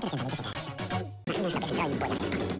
Entra en el